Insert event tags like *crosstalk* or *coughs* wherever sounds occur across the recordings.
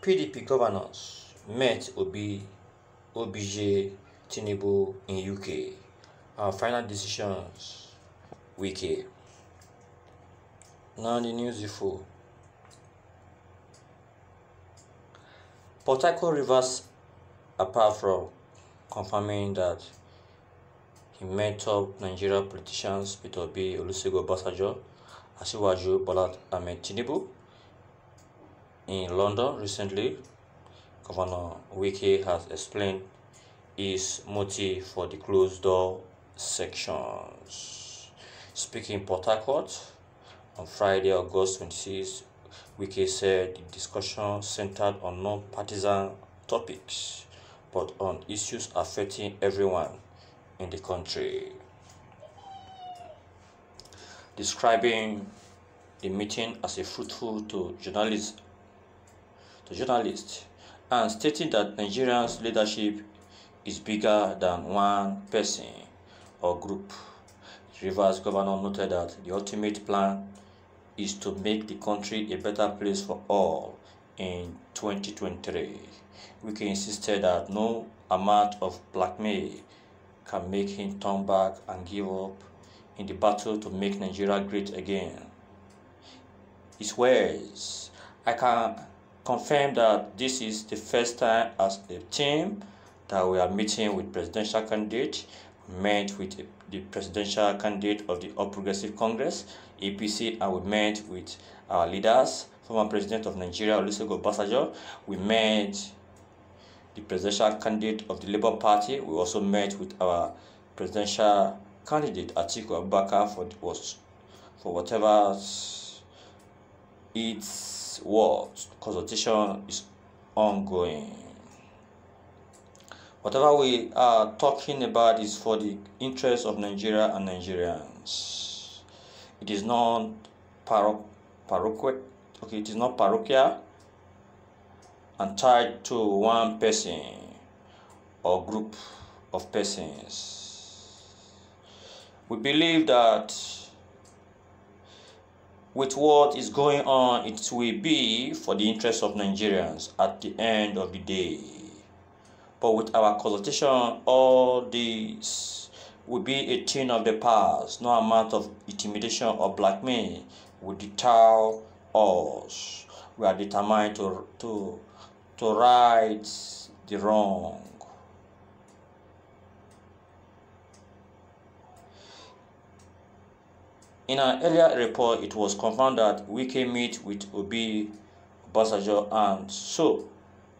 PDP governors met Obi OBJ Tinubu in UK. Our final decisions Wike. Now the news info. Port Harcourt Rivers, apart from confirming that he met top Nigeria politicians Peter Obi, Olusegun Obasanjo, Asiwaju Bola Ahmed Tinubu in London recently. Governor Wike has explained his motive for the closed door sections. Speaking in Port Harcourt on Friday, August 26, Wike said the discussion centered on non-partisan topics but on issues affecting everyone in the country. Describing the meeting as a fruitful to journalists, to journalists and stating that Nigeria's leadership is bigger than one person or group. Rivers governor noted that the ultimate plan is to make the country a better place for all in 2023. Wike insisted that no amount of blackmail can make him turn back and give up in the battle to make Nigeria great again. His words, I can confirm that this is the first time as a team that we are meeting with presidential candidate, met with the presidential candidate of the All Progressive Congress, APC, and we met with our leaders, former president of Nigeria, Olusegun Obasanjo. We met the presidential candidate of the Labour Party. We also met with our presidential candidate, Atiku Abubakar, for, for whatever its was. Consultation is ongoing. Whatever we are talking about is for the interest of Nigeria and Nigerians. It is not paroch parochial, okay, it is not parochial and tied to one person or group of persons. We believe that with what is going on, it will be for the interest of Nigerians at the end of the day. But with our consultation, all this will be a thing of the past. No amount of intimidation or blackmail will deter us. We are determined to, to, to right the wrong. In an earlier report, it was confirmed that we can meet with Obi Obasanjo and so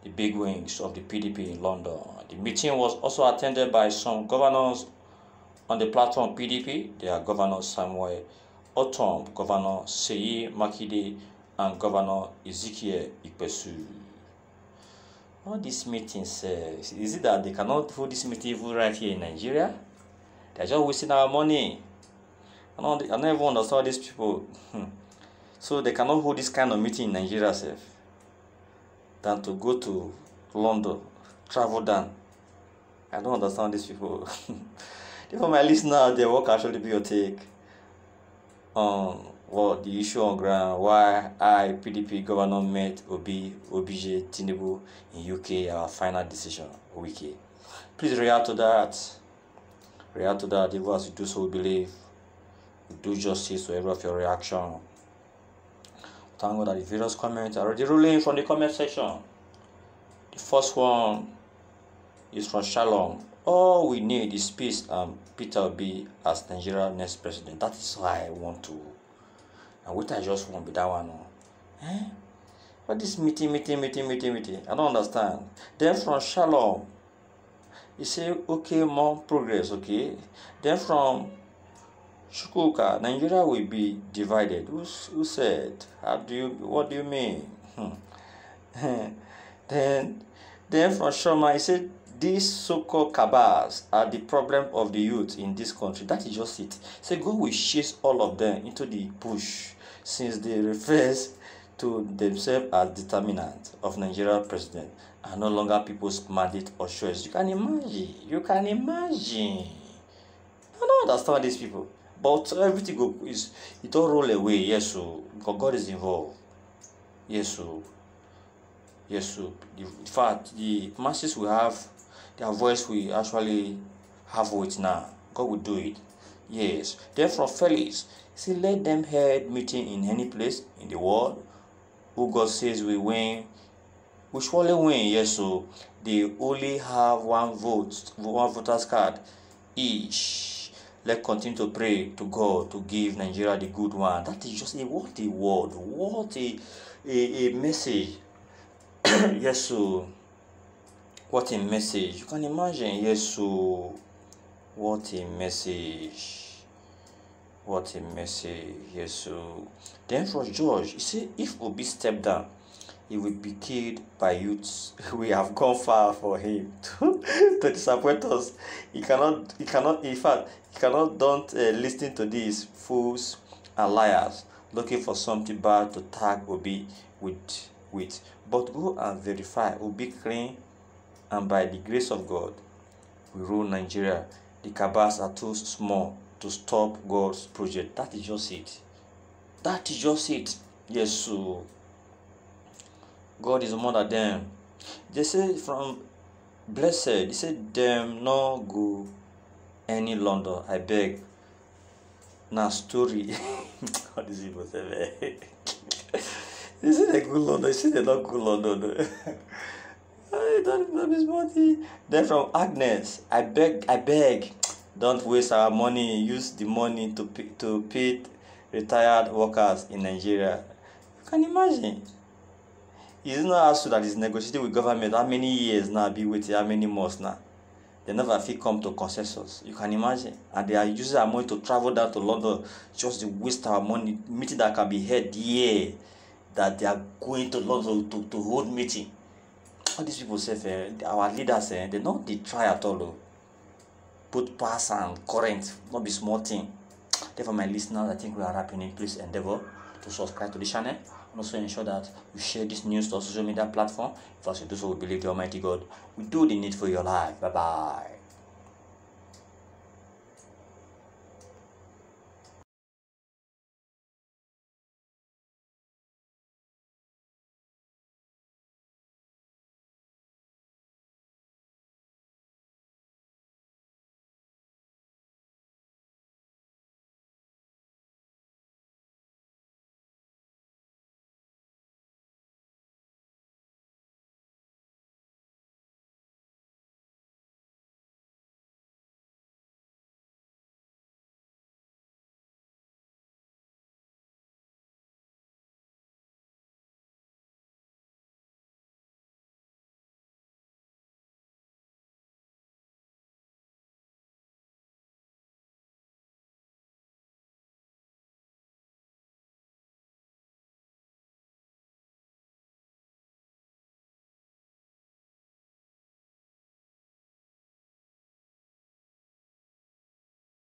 the big wings of the PDP in London. The meeting was also attended by some governors on the platform PDP. They are Governor Samuel Ortom, Governor Seyi Makinde, and Governor Okezie Ikpeazu. All these meetings, uh, is it that they cannot hold this meeting right here in Nigeria? They are just wasting our money. I don't, I even understand these people. Hmm. so they cannot hold this kind of meeting in Nigeria, self. than to go to London, travel down. I don't understand these people. *laughs* For my listener, they work actually be your take on what the issue on ground, why I, PDP governor, met Obi, OBJ, Tinubu in UK, our final decision, Wike. Please react to that. React to that. If as you do so, believe, do justice to every of your reaction. Thank God that the various comments are already rolling from the comment section. The first one is from Shalom. All we need is peace and Peter Obi as Nigeria next president. That is why I want to. And what I just want be that one. Eh? What this meeting, meeting, meeting, meeting, meeting? I don't understand. Then from Shalom, he say, okay, more progress, okay. Then from Shukuka, Nigeria will be divided. Who, who said? How do you? What do you mean? *laughs* then, then from Shoma, he said these so-called cabals are the problem of the youth in this country. That is just it. So God will chase all of them into the bush, since they refers to themselves as determinant of Nigeria president and no longer people's mandate or choice. You can imagine. You can imagine. I don't understand these people. But everything go is it all roll away, yes, so God is involved. Yes, so Yes, so the, in fact, the masses will have their voice will actually have weight now. God will do it. Yes. Then from Felix, see, let them head meeting in any place in the world. Who God says we win, we surely win. Yes, so they only have one vote, one voter's card each. Let's continue to pray to God to give Nigeria the good one. That is just a what a word, what a a, a message. *coughs* yes, so what a message. You can imagine, yes, so what a message. What a message. Yes, so then for George, you see, if Obi step down, he will be killed by youths. *laughs* We have gone far for him *laughs* to, to disappoint us. He cannot, he cannot, in fact, he cannot don't uh, listen to these fools and liars looking for something bad to tag Obi with, with. But go and verify Obi clean, and by the grace of God, we rule Nigeria. The cabals are too small to stop God's project. That is just it. That is just it. Yes, so God is more than them. They say from blessed, they say them no go any London. I beg. Now story. *laughs* what is it for? *laughs* They say they go London. They say they not go London. *laughs* I don't know his body. Then from Agnes, I beg, I beg, don't waste our money. Use the money to pay, to pay retired workers in Nigeria. You can imagine. It's not also that is negotiating with government how many years now be waiting, how many months now. They never fit come to consensus. You can imagine. And they are using our money to travel down to London just to waste our money. Meeting that can be held here. That they are going to London to, to hold meeting. All these people say, eh, our leaders, eh, they not they try at all. Oh. Put pass and current, not be small thing. Therefore, my listeners, I think we are wrapping in. Please endeavor to subscribe to the channel and also ensure that you share this news to our social media platform. If as you do so, we believe the Almighty God will do the need for your life. Bye bye.